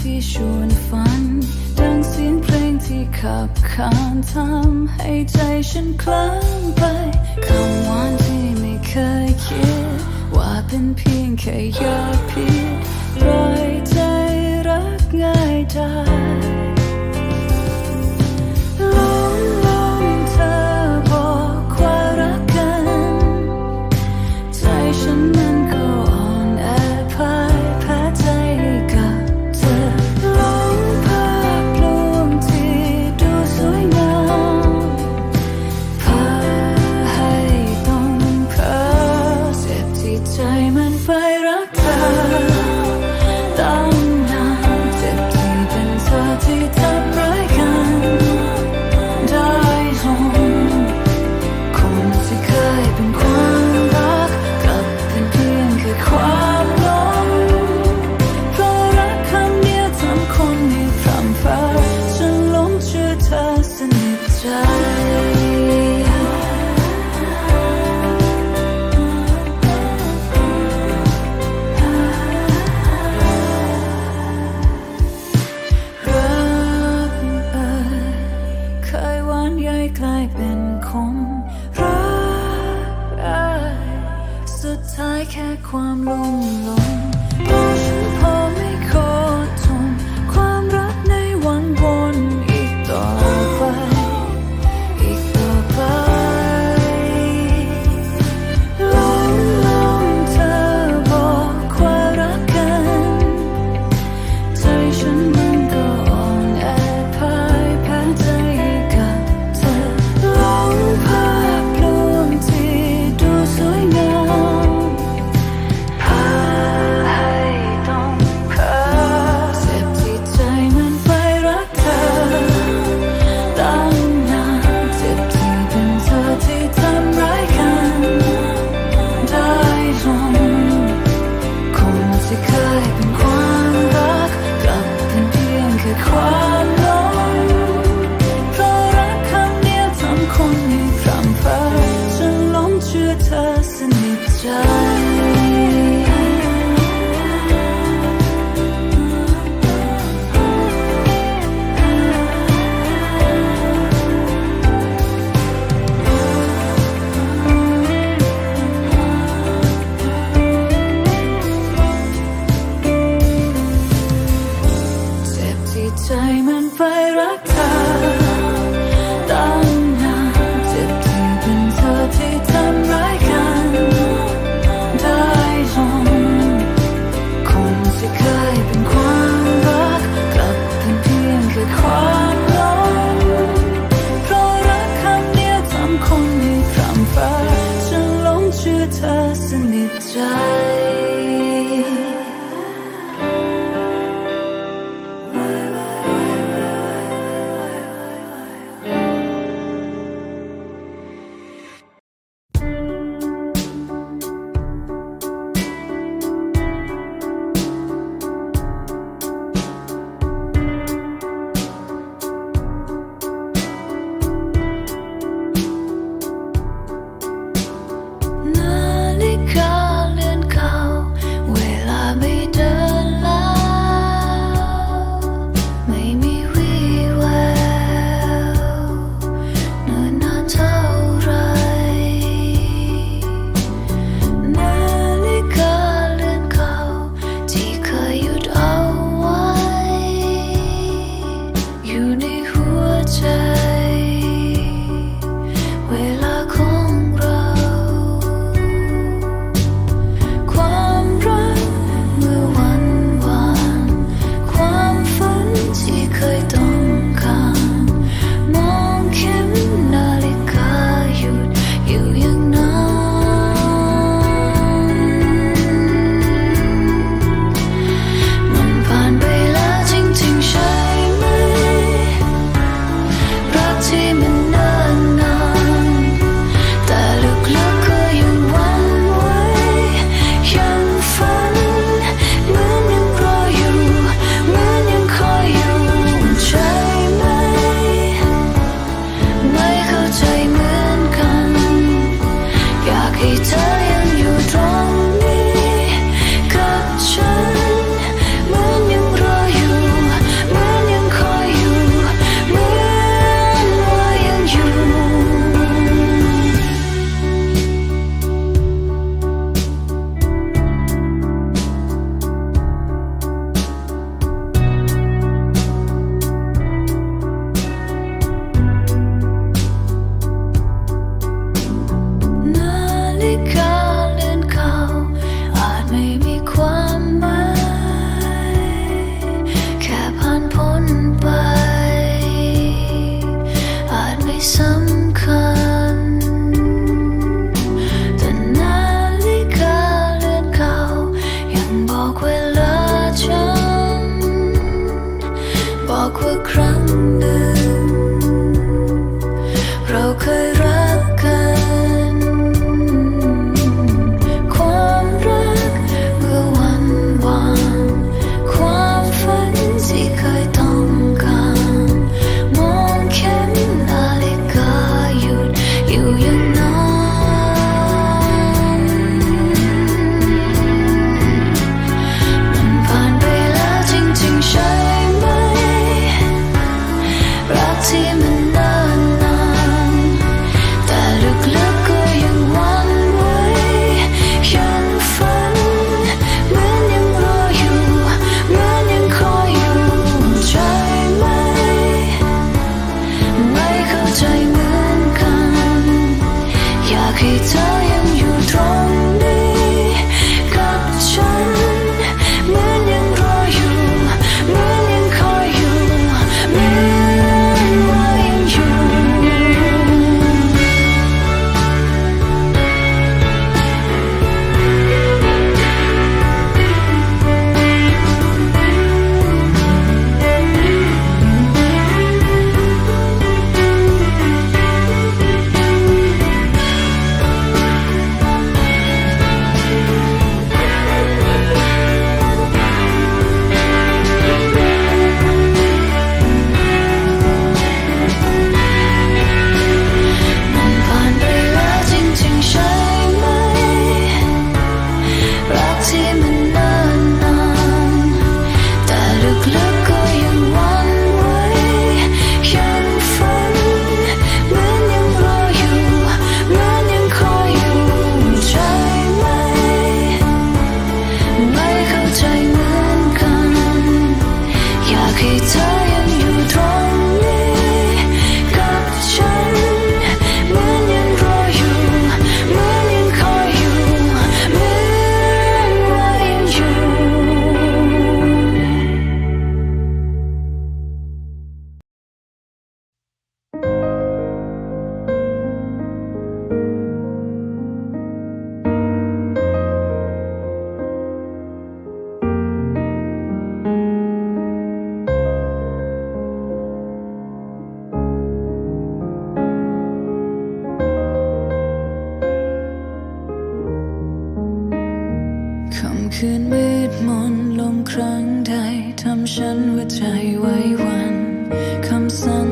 ที่ชวนฝัน ดังเสียงเพลงที่ขับขานทำให้ใจฉันคลั่งไปคำหวานที่ไม่เคยคิด ว่าเป็นเพียงแค่ยาพิษปล่อยใจรักง่ายได้ 这。 ครั้งใดทำฉันหัวใจไว้วันคำสั่ง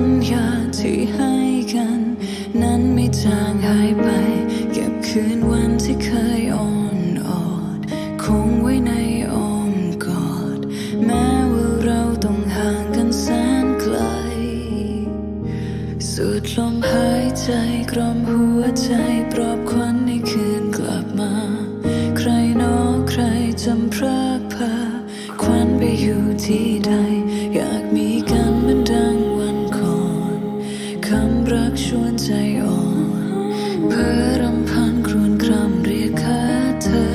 คำรักชวนใจอ่อนเพ้อรำพันครวนครำเรียกหาเธอ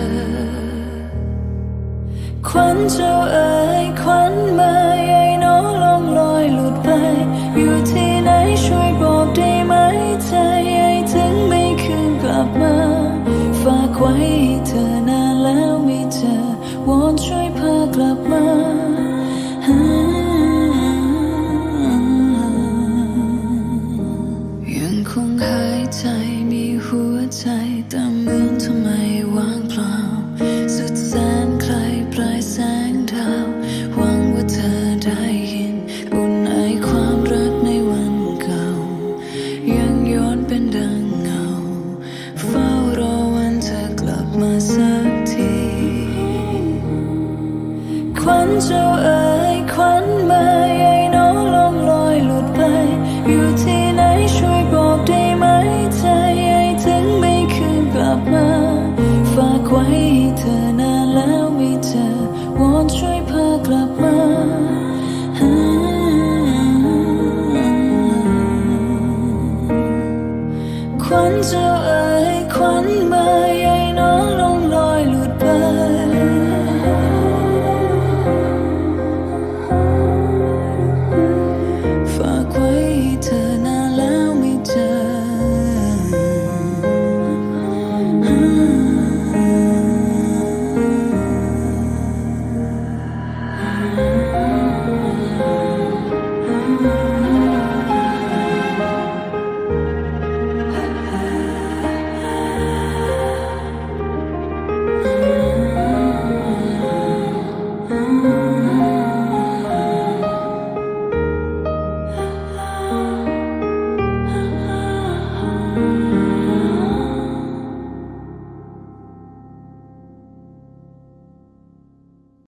ควันเจ้าเอ๋